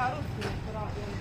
harusi, która Italia.